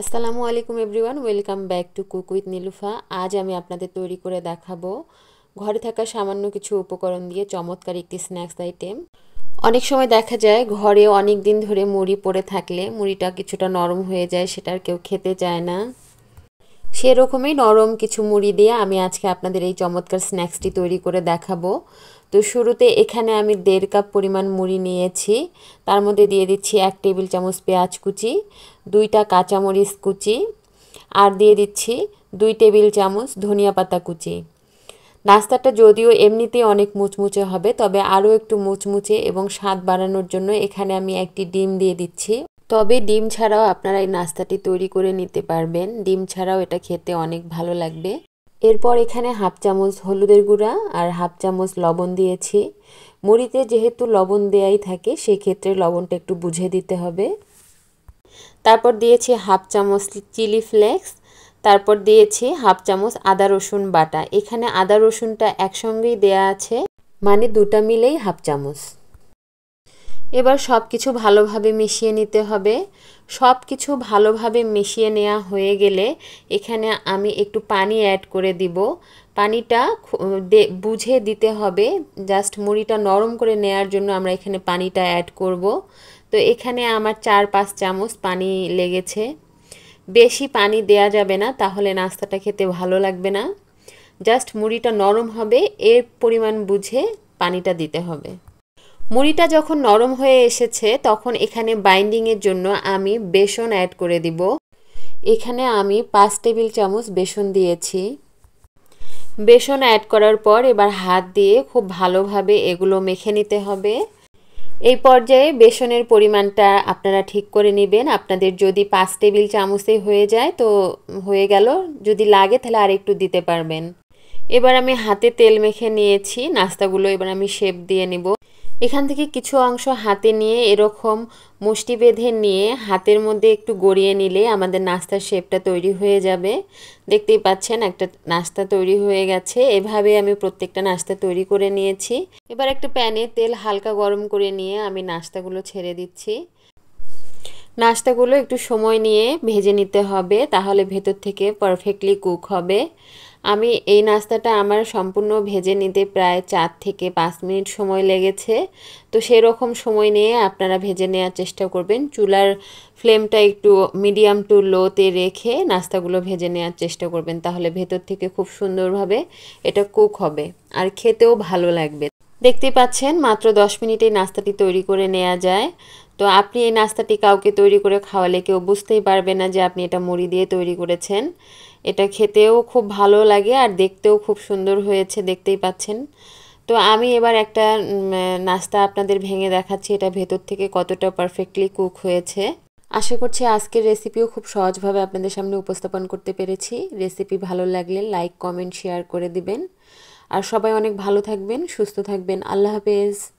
আসসালামু আলাইকুম everyone, welcome back to cook with Nilufa. আজ আমি আপনাদের তৈরি করে দেখাবো ঘরে থাকা সামান্য কিছু উপকরণ দিয়ে চমৎকার একটি স্ন্যাক্স আইটেম। অনেক সময় দেখা যায় ঘরে অনেক দিন ধরে মুড়ি পড়ে থাকলে মুড়িটা কিছুটা নরম হয়ে যায়, সেটা আর কেউ খেতে চায় না। সেরকমই নরম কিছু মুড়ি দিয়ে আমি আজকে আপনাদের এই চমৎকার স্ন্যাক্সটি তৈরি করে দেখাবো। তো শুরুতে এখানে আমি দেড় কাপ পরিমাণ মুড়ি নিয়েছি। তার মধ্যে দিয়ে দিচ্ছি এক টেবিল চামচ পেঁয়াজ কুচি, দুইটা কাঁচামরিচ কুচি আর দিয়ে দিচ্ছি দুই টেবিল চামচ ধনিয়া পাতা কুচি। নাস্তাটা যদিও এমনিতেই অনেক মুচমুচে হবে, তবে আরও একটু মুচমুচে এবং স্বাদ বাড়ানোর জন্য এখানে আমি একটি ডিম দিয়ে দিচ্ছি। তবে ডিম ছাড়াও আপনারা এই নাস্তাটি তৈরি করে নিতে পারবেন। ডিম ছাড়াও এটা খেতে অনেক ভালো লাগবে। এরপর এখানে হাফ চামচ হলুদের গুঁড়া আর হাফ চামচ লবণ দিয়েছি। মুড়িতে যেহেতু লবণ দেয়াই থাকে, সেক্ষেত্রে লবণটা একটু বুঝে দিতে হবে। তারপর দিয়েছি হাফ চামচ চিলি ফ্লেক্স। তারপর দিয়েছি হাফ চামচ আদা রসুন বাটা। এখানে আদা রসুনটা একসঙ্গেই দেয়া আছে মানে দুটা মিলেই হাফ চামচ। এবার সব কিছু ভালোভাবে মিশিয়ে নিতে হবে। সব কিছু ভালোভাবে মিশিয়ে নেওয়া হয়ে গেলে এখানে আমি একটু পানি অ্যাড করে দিব। পানিটা বুঝে দিতে হবে। জাস্ট মুড়িটা নরম করে নেয়ার জন্য আমরা এখানে পানিটা অ্যাড করব। তো এখানে আমার চার পাঁচ চামচ পানি লেগেছে। বেশি পানি দেয়া যাবে না, তাহলে নাস্তাটা খেতে ভালো লাগবে না। জাস্ট মুড়িটা নরম হবে, এর পরিমাণ বুঝে পানিটা দিতে হবে। মুড়িটা যখন নরম হয়ে এসেছে, তখন এখানে বাইন্ডিংয়ের জন্য আমি বেসন অ্যাড করে দিব। এখানে আমি পাঁচ টেবিল চামচ বেসন দিয়েছি। বেসন অ্যাড করার পর এবার হাত দিয়ে খুব ভালোভাবে এগুলো মেখে নিতে হবে। এই পর্যায়ে বেসনের পরিমাণটা আপনারা ঠিক করে নেবেন। আপনাদের যদি পাঁচ টেবিল চামচে হয়ে যায়, তো হয়ে গেল। যদি লাগে তাহলে আর একটু দিতে পারবেন। এবার আমি হাতে তেল মেখে নিয়েছি। নাস্তাগুলো এবার আমি শেপ দিয়ে নিব। এখান থেকে কিছু অংশ হাতে নিয়ে এরকম মুষ্টি বেঁধে নিয়ে হাতের মধ্যে একটু গড়িয়ে নিলে আমাদের নাস্তার শেপটা তৈরি হয়ে যাবে। দেখতেই পাচ্ছেন একটা নাস্তা তৈরি হয়ে গেছে। এভাবে আমি প্রত্যেকটা নাস্তা তৈরি করে নিয়েছি। এবার একটা প্যানে তেল হালকা গরম করে নিয়ে আমি নাস্তাগুলো ছেড়ে দিচ্ছি। নাস্তাগুলো একটু সময় নিয়ে ভেজে নিতে হবে, তাহলে ভেতর থেকে পারফেক্টলি কুক হবে। আমি এই নাস্তাটা আমার সম্পূর্ণ ভেজে নিতে প্রায় চার থেকে পাঁচ মিনিট সময় লেগেছে। তো সেরকম সময় নিয়ে আপনারা ভেজে নেওয়ার চেষ্টা করবেন। চুলার ফ্লেমটা একটু মিডিয়াম টু লোতে রেখে নাস্তাগুলো ভেজে নেওয়ার চেষ্টা করবেন। তাহলে ভেতর থেকে খুব সুন্দরভাবে এটা কুক হবে। আর খেতেও ভালো লাগবে। দেখতে পাচ্ছেন, মাত্র দশ মিনিটেই নাস্তাটি তৈরি করে নেওয়া যায়। তো আপনি এই নাস্তাটি কাউকে তৈরি করে খাওয়ালে কেউ বুঝতেই পারবে না যে আপনি এটা মুড়ি দিয়ে তৈরি করেছেন। এটা খেতেও খুব ভালো লাগে আর দেখতেও খুব সুন্দর হয়েছে, দেখতেই পাচ্ছেন। তো আমি এবার একটা নাস্তা আপনাদের ভেঙে দেখাচ্ছি, এটা ভেতর থেকে কতটা পারফেক্টলি কুক হয়েছে। আশা করছি আজকের রেসিপিও খুব সহজভাবে আপনাদের সামনে উপস্থাপন করতে পেরেছি। রেসিপি ভালো লাগলে লাইক কমেন্ট শেয়ার করে দিবেন। আর সবাই অনেক ভালো থাকবেন সুস্থ থাকবেন। আল্লাহ হাফেজ।